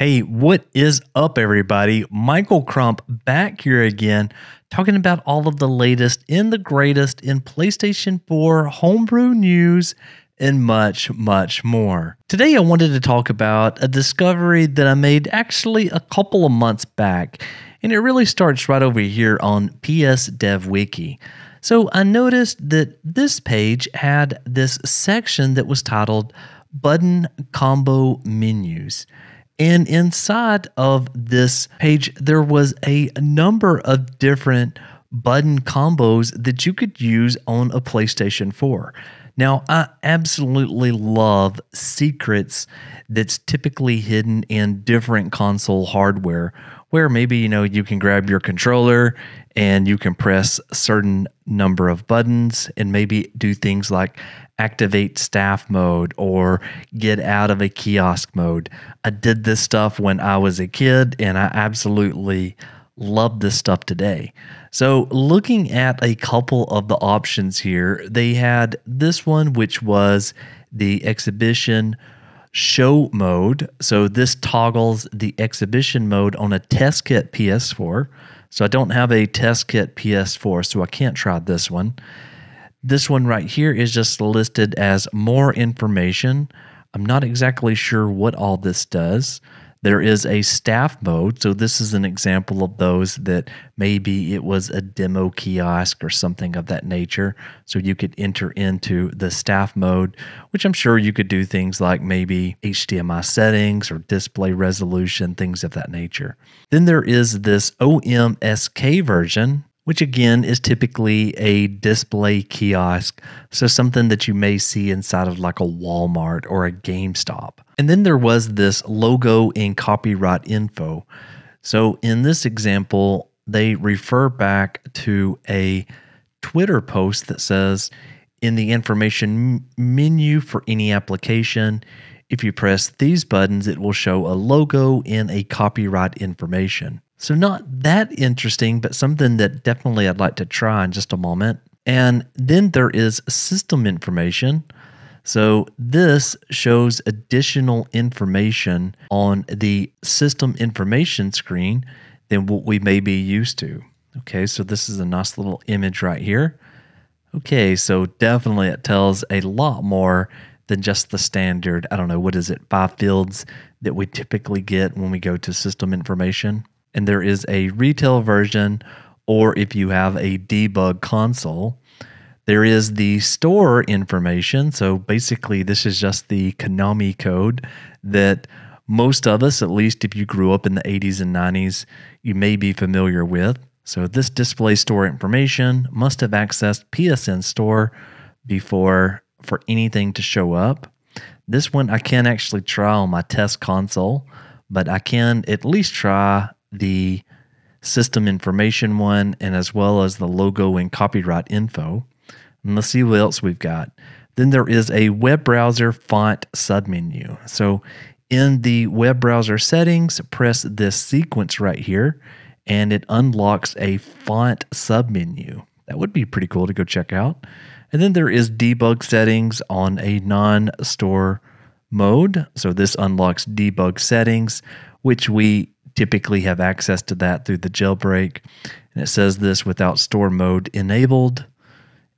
Hey, what is up, everybody? Michael Crump back here again, talking about all of the latest in the greatest in PlayStation 4 homebrew news and much, much more. Today, I wanted to talk about a discovery that I made actually a couple of months back, and it really starts right over here on PS Dev Wiki. So, I noticed that this page had this section that was titled Button Combo Menus. And inside of this page, there was a number of different button combos that you could use on a PlayStation 4. Now, I absolutely love secrets that's typically hidden in different console hardware where maybe you know you can grab your controller and you can press a certain number of buttons and maybe do things like activate staff mode or get out of a kiosk mode. I did this stuff when I was a kid and I absolutely love this stuff today. So, looking at a couple of the options here, they had this one, which was the exhibition show mode. So, this toggles the exhibition mode on a test kit PS4. So, I don't have a test kit PS4, so I can't try this one. This one right here is just listed as more information. I'm not exactly sure what all this does. There is a staff mode. So, this is an example of those that maybe it was a demo kiosk or something of that nature. So, you could enter into the staff mode, which I'm sure you could do things like maybe HDMI settings or display resolution, things of that nature. Then there is this OMSK version, which again is typically a display kiosk. So something that you may see inside of like a Walmart or a GameStop. And then there was this logo and copyright info. So in this example, they refer back to a Twitter post that says in the information menu for any application, if you press these buttons, it will show a logo and a copyright information. So, not that interesting, but something that definitely I'd like to try in just a moment. And then there is system information. So, this shows additional information on the system information screen than what we may be used to. Okay, so this is a nice little image right here. Okay, so definitely it tells a lot more than just the standard, I don't know, what is it, five fields that we typically get when we go to system information and there is a retail version, or if you have a debug console, there is the store information. So basically, this is just the Konami code that most of us, at least if you grew up in the 80s and 90s, you may be familiar with. So this display store information must have accessed PSN store before for anything to show up. This one I can't actually try on my test console, but I can at least try the system information one and as well as the logo and copyright info. And let's see what else we've got. Then there is a web browser font submenu. So in the web browser settings, press this sequence right here and it unlocks a font submenu. That would be pretty cool to go check out. And then there is debug settings on a non store mode. So this unlocks debug settings, which we typically have access to that through the jailbreak. And it says this without store mode enabled.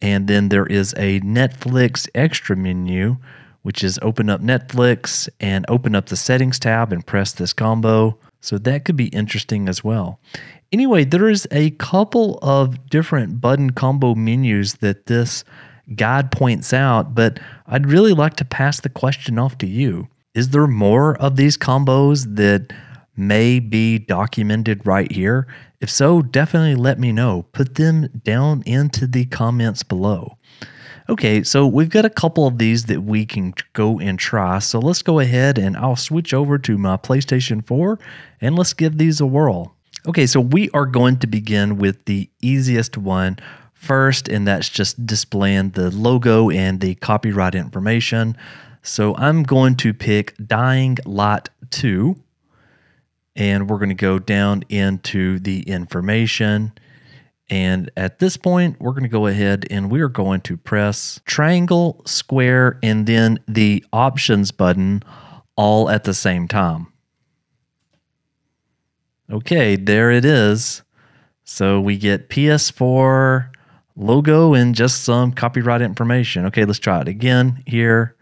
And then there is a Netflix extra menu, which is open up Netflix and open up the settings tab and press this combo. So that could be interesting as well. Anyway, there is a couple of different button combo menus that this guide points out, but I'd really like to pass the question off to you. Is there more of these combos that may be documented right here? If so, definitely let me know. Put them down into the comments below. Okay, so we've got a couple of these that we can go and try. So let's go ahead and I'll switch over to my PlayStation 4 and let's give these a whirl. Okay, so we are going to begin with the easiest one first, and that's just displaying the logo and the copyright information. So I'm going to pick Dying Light 2 and we're going to go down into the information. And at this point, we're going to go ahead and we are going to press triangle, square, and then the options button all at the same time. Okay, there it is. So we get PS4 logo and just some copyright information. Okay, let's try it again here.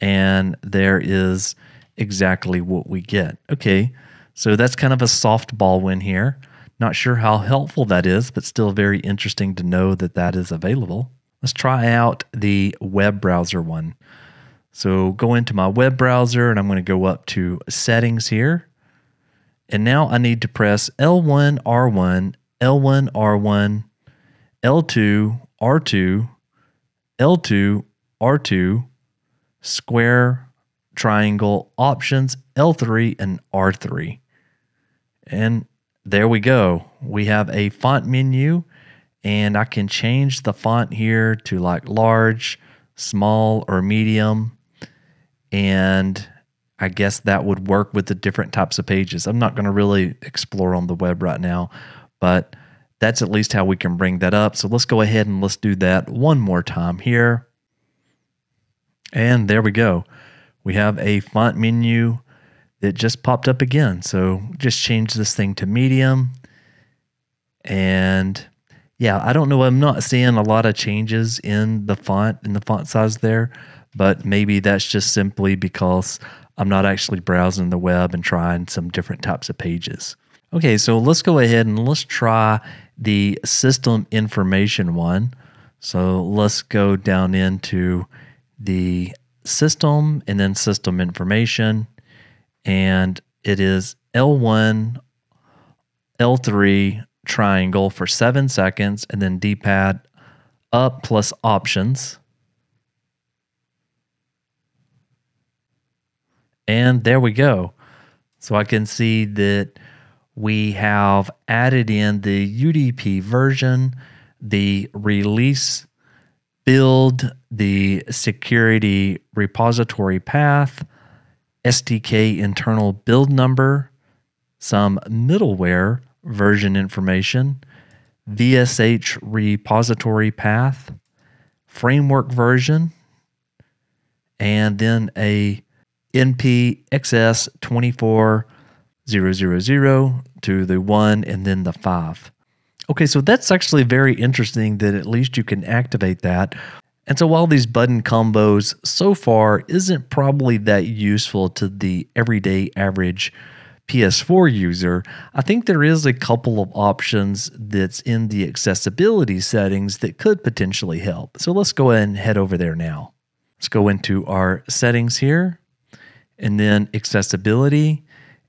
And there is exactly what we get. Okay, so that's kind of a softball win here. Not sure how helpful that is, but still very interesting to know that that is available. Let's try out the web browser one. So go into my web browser and I'm going to go up to settings here. And now I need to press L1, R1, L1, R1, L2, R2, L2, R2, square, triangle, options, L3, and R3. And there we go. We have a font menu, and I can change the font here to like large, small, or medium. And I guess that would work with the different types of pages. I'm not going to really explore on the web right now, but that's at least how we can bring that up. So let's go ahead and let's do that one more time here. And there we go. We have a font menu that just popped up again. So just change this thing to medium. And yeah, I don't know. I'm not seeing a lot of changes in the font in the font size there, but maybe that's just simply because I'm not actually browsing the web and trying some different types of pages. Okay, so let's go ahead and let's try the system information one. So let's go down into the system and then system information. And it is L1, L3 triangle for seven seconds, and then D pad up plus options. And there we go. So I can see that we have added in the UDP version, the release build, the security repository path, SDK internal build number, some middleware version information, VSH repository path, framework version, and then a NPXS 24000 to the 1 and then the 5. Okay, so that's actually very interesting that at least you can activate that. And so while these button combos so far isn't probably that useful to the everyday average PS4 user, I think there is a couple of options that's in the accessibility settings that could potentially help. So let's go ahead and head over there now. Let's go into our settings here and then accessibility.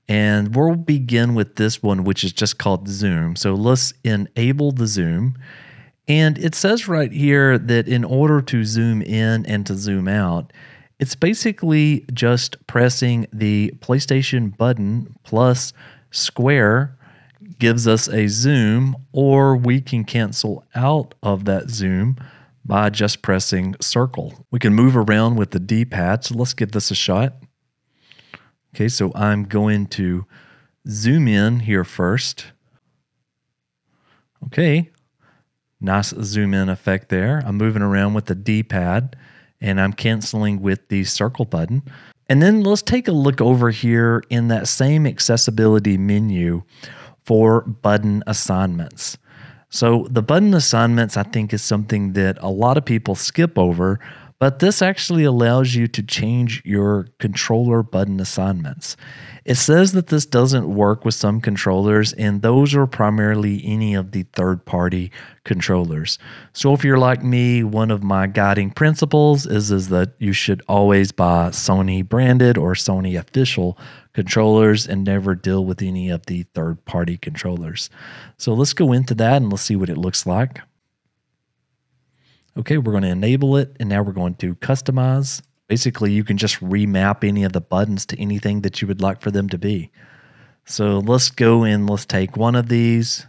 And we'll begin with this one, which is just called zoom. So let's enable the zoom. And it says right here that in order to zoom in and to zoom out, it's basically just pressing the PlayStation button plus square gives us a zoom, or we can cancel out of that zoom by just pressing circle. We can move around with the D pad. So let's give this a shot. Okay, so I'm going to zoom in here first. Okay, nice zoom in effect there. I'm moving around with the D pad and I'm canceling with the circle button. And then let's take a look over here in that same accessibility menu for button assignments. So the button assignments, I think, is something that a lot of people skip over but this actually allows you to change your controller button assignments. It says that this doesn't work with some controllers, and those are primarily any of the third party controllers. So, if you're like me, one of my guiding principles is, is that you should always buy Sony branded or Sony official controllers and never deal with any of the third party controllers. So, let's go into that and let's see what it looks like. Okay, we're going to enable it and now we're going to customize. Basically, you can just remap any of the buttons to anything that you would like for them to be. So let's go in, let's take one of these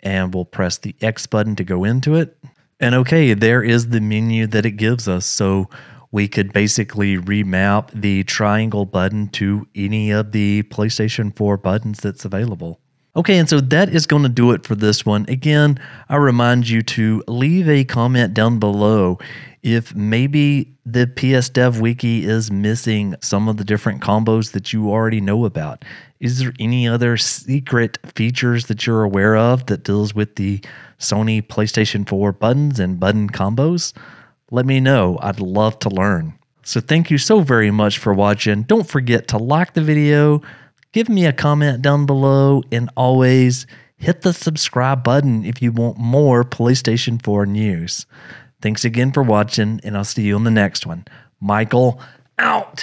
and we'll press the X button to go into it. And okay, there is the menu that it gives us. So we could basically remap the triangle button to any of the PlayStation 4 buttons that's available. Okay, and so that is going to do it for this one. Again, I remind you to leave a comment down below if maybe the PS Dev Wiki is missing some of the different combos that you already know about. Is there any other secret features that you're aware of that deals with the Sony PlayStation 4 buttons and button combos? Let me know. I'd love to learn. So thank you so very much for watching. Don't forget to like the video, give me a comment down below, and always hit the subscribe button if you want more PlayStation 4 news. Thanks again for watching, and I'll see you on the next one. Michael, out.